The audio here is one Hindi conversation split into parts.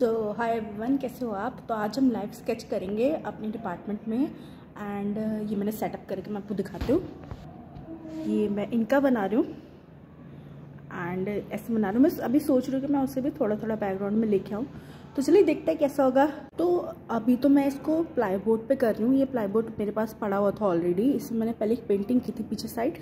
तो हाय एवरीवन कैसे हो आप? तो आज हम लाइव स्केच करेंगे अपने डिपार्टमेंट में एंड uh, ये मैंने सेटअप करके मैं आपको दिखाती हूँ। ये मैं इनका बना रही हूँ एंड ऐसे बना रही हूँ। मैं अभी सोच रही हूँ कि मैं उसे भी थोड़ा थोड़ा बैकग्राउंड में लेके आऊँ। तो चलिए देखते हैं कैसा होगा। तो अभी तो मैं इसको प्लाई बोर्ड पर कर रही हूँ। ये प्लाई बोर्ड मेरे पास पड़ा हुआ था ऑलरेडी इसमें मैंने पहले एक पेंटिंग की थी पीछे साइड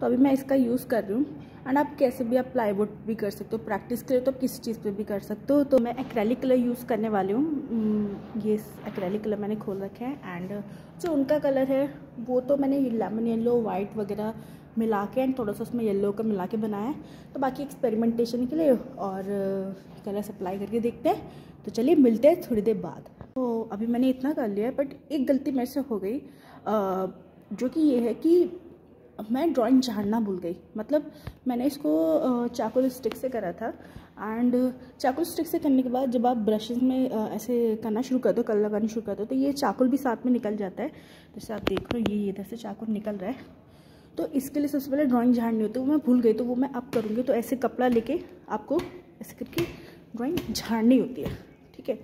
तो अभी मैं इसका यूज़ कर रही हूँ। एंड आप कैसे भी आप प्लाई बोर्ड भी कर सकते हो। प्रैक्टिस के लिए तो किसी चीज़ पे भी कर सकते हो। तो मैं एक्रेलिक कलर यूज़ करने वाली हूँ। Hmm, ये एक्रेलिक कलर मैंने खोल रखे हैं। एंड जो उनका कलर है वो तो मैंने लेमन येलो वाइट वगैरह मिला के एंड थोड़ा सा उसमें येलो का मिला के बनाया है। तो बाकी एक्सपेरिमेंटेशन के लिए और कलर सप्लाई करके देखते हैं। तो चलिए मिलते हैं थोड़ी देर बाद। तो अभी मैंने इतना कर लिया है बट एक गलती मेरे से हो गई। जो कि ये है कि मैं ड्राइंग झाड़ना भूल गई। मतलब मैंने इसको चाकुल स्टिक से करा था। एंड चाकुल स्टिक से करने के बाद जब आप ब्रशेज में ऐसे करना शुरू कर दो कलर लगाना शुरू कर दो तो ये चाकुल भी साथ में निकल जाता है। जैसे आप देख रहे हो, ये इधर से चाकुल निकल रहा है। तो इसके लिए सबसे पहले ड्राइंग झाड़नी होती है, वो मैं भूल गई तो वो मैं अब करूँगी। तो ऐसे कपड़ा लेके आपको ऐसे करके ड्राइंग झाड़नी होती है, ठीक है?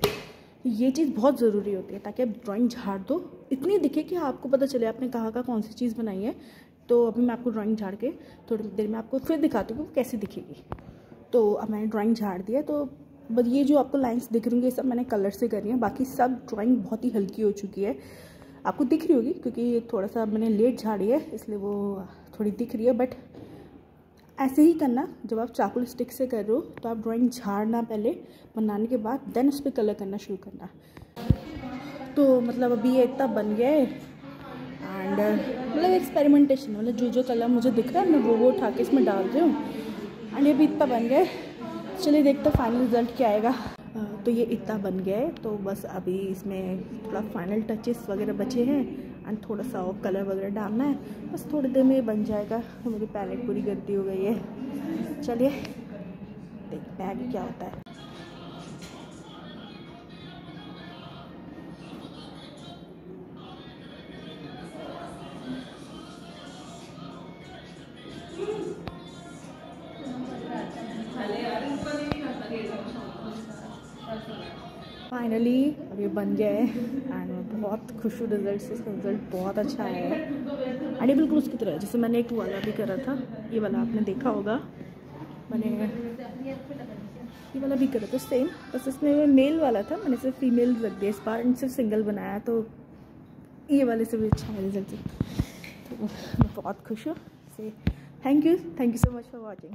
ये चीज़ बहुत ज़रूरी होती है, ताकि आप ड्राइंग झाड़ दो। इतनी दिखे कि आपको पता चले आपने कहाँ का कौन सी चीज़ बनाई है। तो अभी मैं आपको ड्राइंग झाड़ के थोड़ी देर में आपको फिर दिखाती हूँ कैसे दिखेगी। तो अब मैंने ड्राइंग झाड़ दिया तो बस ये जो आपको लाइंस दिख रही ये सब मैंने कलर से करी है। बाकी सब ड्राइंग बहुत ही हल्की हो चुकी है। आपको दिख रही होगी, क्योंकि थोड़ा सा मैंने लेट झाड़ी है, इसलिए वो थोड़ी दिख रही है। बट ऐसे ही करना, जब आप चाकुल स्टिक से कर रहे हो तो आप ड्राइंग झाड़ना पहले, बनाने के बाद देन उस पर कलर करना शुरू करना। तो मतलब अभी ये इतना बन गया है एंड मतलब एक्सपेरिमेंटेशन मतलब जो जो कलर मुझे दिख रहा है, मैं वो वो उठा के इसमें डाल रही हूँ। एंड ये भी इतना बन गया चलिए देखते फाइनल रिज़ल्ट क्या आएगा। तो ये इतना बन गया है। तो बस अभी इसमें थोड़ा फाइनल टचेस वगैरह बचे हैं। एंड थोड़ा सा और कलर वगैरह डालना है। बस थोड़ी देर में ये बन जाएगा। मेरी पैलेट पूरी गद्दी हो गई है। चलिए हैं क्या होता है। फाइनली ये बन गया है एंड मैं बहुत खुश हूँ रिज़ल्ट से, इसका रिज़ल्ट बहुत अच्छा आया है। एंड ये बिल्कुल उसकी तरह जैसे मैंने एक वाला भी करा था, ये वाला आपने देखा होगा। मैंने ये वाला भी करा था सेम बस इसमें मेल वाला था, मैंने सिर्फ़ फीमेल रख दिया, इस बार एंड सिर्फ़ सिंगल बनाया तो ये वाले से भी अच्छा है रिज़ल्ट तो मैं बहुत खुश हूँ, से thank you thank you so much for watching